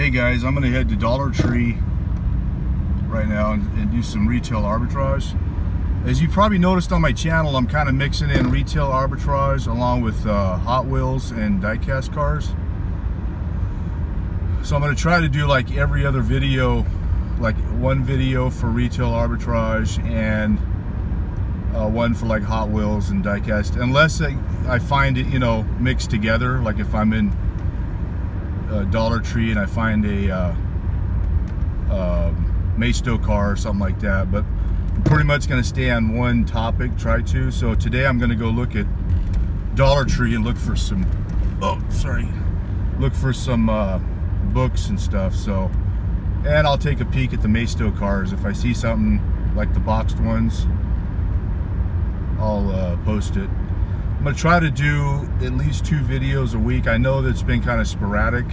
Hey guys, I'm gonna head to Dollar Tree right now and, and, do some retail arbitrage. As you probably noticed on my channel, I'm kind of mixing in retail arbitrage along with uh, Hot Wheels and diecast cars. So I'm gonna try to do like every other video, like one video for retail arbitrage and uh, one for like Hot Wheels and diecast, unless I, I find it, you know, mixed together. Like if I'm in Dollar Tree and I find a uh, uh, Maisto car or something like that. But I'm pretty much going to stay on one topic, try to. So today I'm going to go look at Dollar Tree and look for some, oh, sorry, look for some uh, books and stuff. So, and I'll take a peek at the Maisto cars. If I see something like the boxed ones, I'll uh, post it. I'm gonna try to do at least two videos a week. I know that it's been kind of sporadic.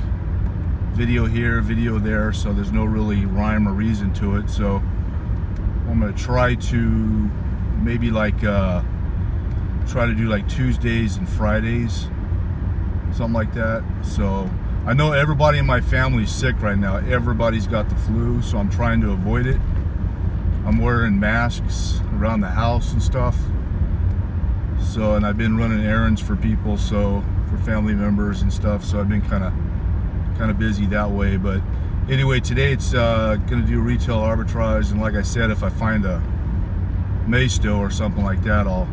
Video here, video there, so there's no really rhyme or reason to it. So I'm gonna try to maybe like uh, try to do like Tuesdays and Fridays, something like that. So I know everybody in my family's sick right now. Everybody's got the flu, so I'm trying to avoid it. I'm wearing masks around the house and stuff. So, and I've been running errands for people, so for family members and stuff. So I've been kind of, kind of busy that way. But anyway, today it's uh, going to do retail arbitrage, and like I said, if I find a Maisto or something like that, I'll,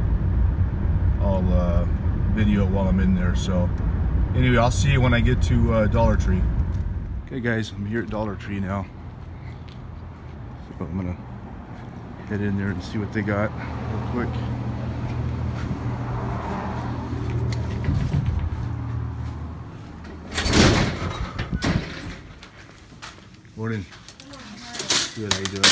I'll uh, video it while I'm in there. So anyway, I'll see you when I get to uh, Dollar Tree. Okay, guys, I'm here at Dollar Tree now. So I'm gonna head in there and see what they got real quick. Morning. Good, how you doing?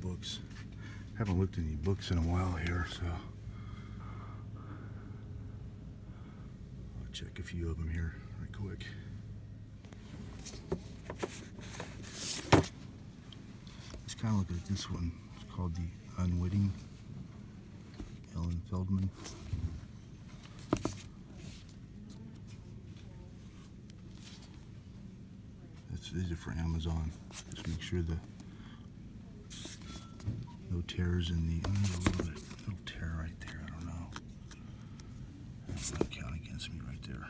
Books. Haven't looked at any books in a while here, so I'll check a few of them here quick. Let's kind of look at this one. It's called The Unwitting. Ellen Feldman. That's, these are for Amazon. Just make sure the no tears in the, oh, a little bit, little tear right there, I don't know. That's count against me right there.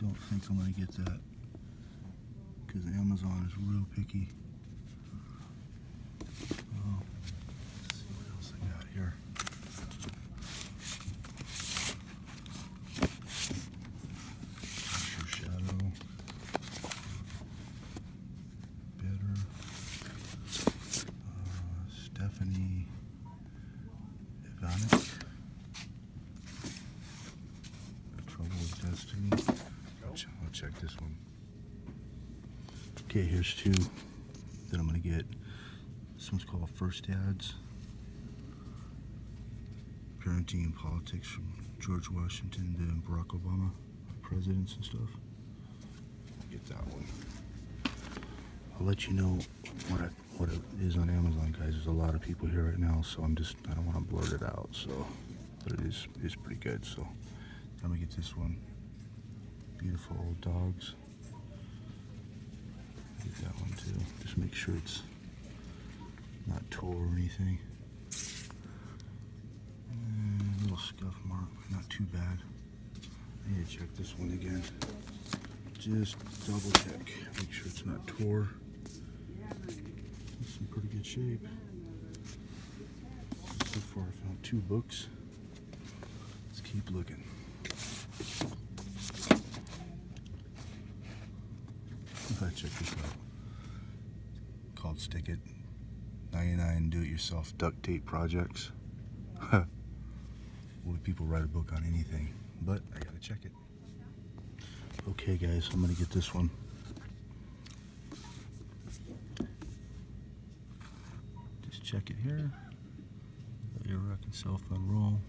Don't think I'm gonna get that because Amazon is real picky. Oh, let's see what else I got here. Future Shadow. Better. Uh, Stephanie Ivanek. Trouble with Destiny. Ch- I'll check this one. Okay, here's two that I'm gonna get. This one's called First Dads. Parenting and Politics from George Washington to Barack Obama, presidents and stuff. Get that one. I'll let you know what I, what it is on Amazon, guys. There's a lot of people here right now, so I'm just I don't want to blurt it out. So, but it is is pretty good. So, let me get this one. Beautiful old dogs. Get that one too. Just make sure it's not tore or anything. And little scuff mark, not too bad. I need to check this one again. Just double check. Make sure it's not tore. It's in pretty good shape. So far I found two books. Let's keep looking. I check this out. Stick It. 99 do-it-yourself duct tape projects. Would people write a book on anything? But I gotta check it. Okay guys, I'm gonna get this one. Just check it here. Let your rack and self unroll.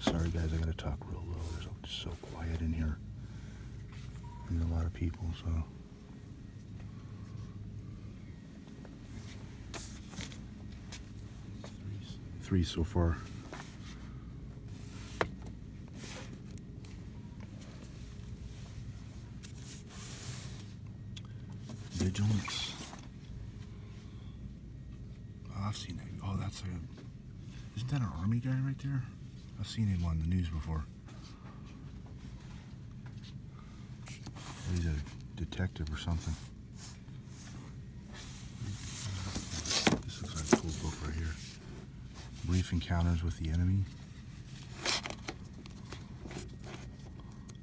Sorry guys, I gotta talk real low. It's so quiet in here. There's a lot of people, so. Three so far. Vigilance. Oh, I've seen that. Oh, that's a. Isn't that an army guy right there? I've seen him on the news before. He's a detective or something. This looks like a cool book right here. Brief encounters with the enemy.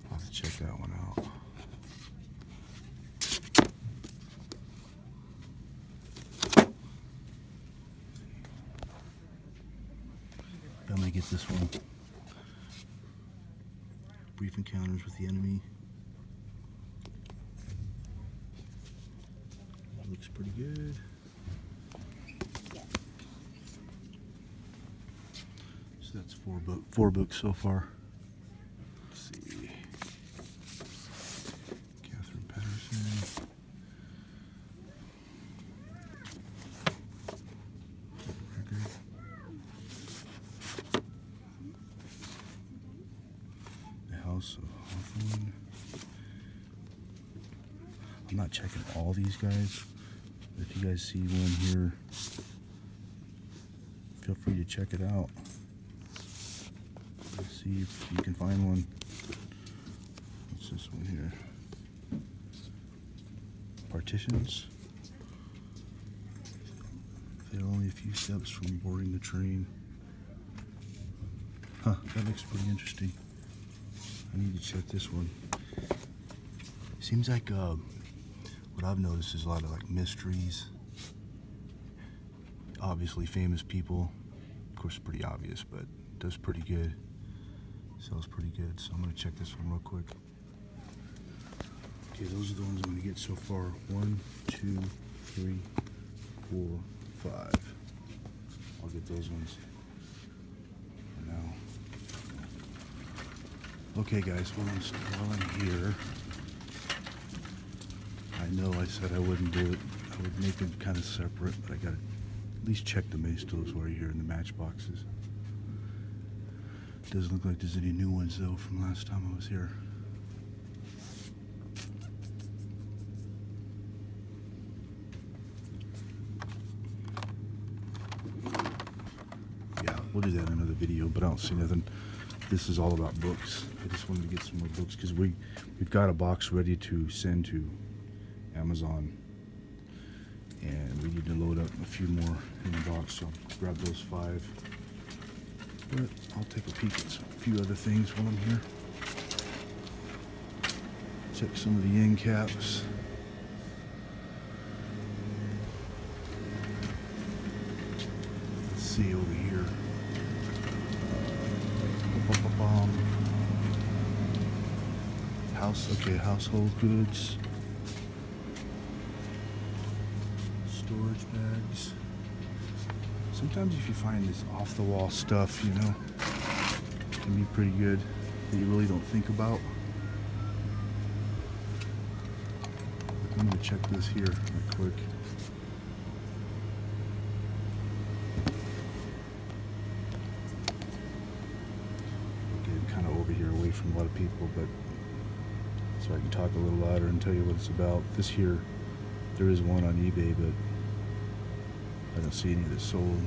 I'll have to check that one out. I'm get this one. Brief encounters with the enemy. Looks pretty good. That's four book four books so far. Let's see. Catherine Patterson. The House of Hawthorne. I'm not checking all these guys. If you guys see one here, feel free to check it out. See if you can find one. What's this one here? Partitions. They're only a few steps from boarding the train. Huh, that looks pretty interesting. I need to check this one. Seems like uh, what I've noticed is a lot of like mysteries. Obviously famous people. Of course, pretty obvious, but does pretty good. Sells pretty good. So I'm gonna check this one real quick. Okay, those are the ones I'm gonna get so far. One, two, three, four, five. I'll get those ones for now. Okay, guys, while I'm, here, I know I said I wouldn't do it. I would make them kind of separate, but I gotta at least check the Maistos while you're here in the matchboxes. Doesn't look like there's any new ones though from last time I was here. Yeah, we'll do that in another video, but I don't see nothing. This is all about books. I just wanted to get some more books because we we've got a box ready to send to Amazon, and we need to load up a few more in the box. So grab those five. I'll take a peek at a few other things while I'm here. Check some of the end caps. Let's see over here. House, okay, household goods. Storage bags. Sometimes if you find this off the wall stuff, you know, can be pretty good that you really don't think about. I'm gonna check this here real quick. Getting kind of over here away from a lot of people, but so I can talk a little louder and tell you what it's about. This here, there is one on eBay, but I don't see any that's sold.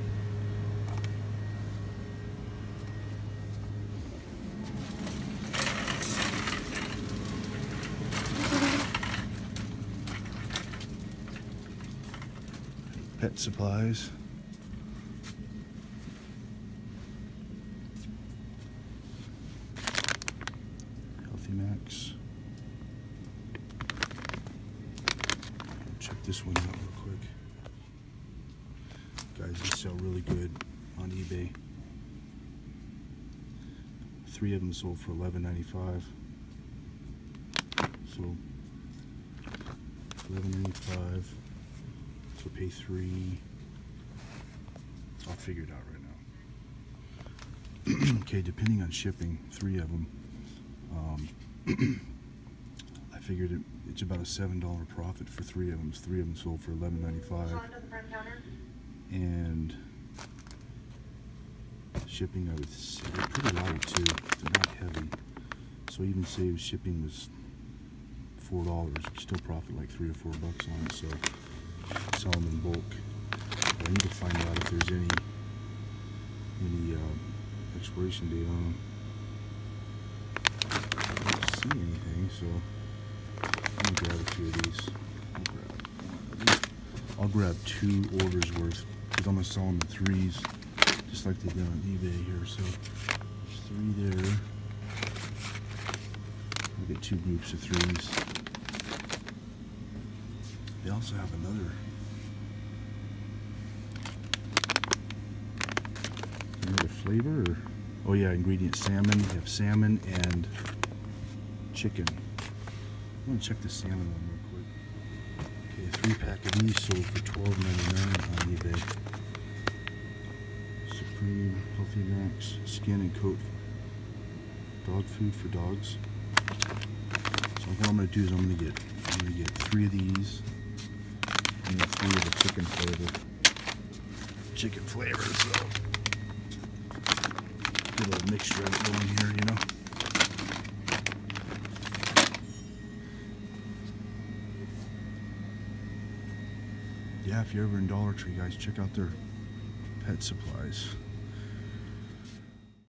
Pet supplies. Healthy Max. Check this one out real quick. Guys, these sell really good on eBay. Three of them sold for $11.95. So, $11.95. So pay three. I'll figure it out right now. okay, depending on shipping, three of them. Um, I figured it, it's about a seven dollar profit for three of them. Three of them sold for eleven ninety five, and shipping I would say they're pretty light too. They're not heavy, so even say if shipping was four dollars, still profit like three or four bucks on it. So sell them in bulk. I need to find out if there's any any uh, expiration date on them. I don't see anything, so let me grab a few of these. I'll grab. I'll grab two orders worth because I'm gonna sell them in threes, just like they did on eBay here. So there's three there. I'll get two groups of threes. They also have another another flavor. Or, oh yeah ingredient salmon. You have salmon and chicken. I'm gonna check the salmon one real quick. Okay three pack of these sold for $12.99 on eBay. Supreme Healthy Max skin and coat dog food for dogs. So what I'm gonna do is I'm gonna get I'm gonna get three of these of the chicken flavor chicken flavor so get a little mixture of it going here, you know. Yeah, if you're ever in Dollar Tree, guys, check out their pet supplies.